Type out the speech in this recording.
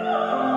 Oh.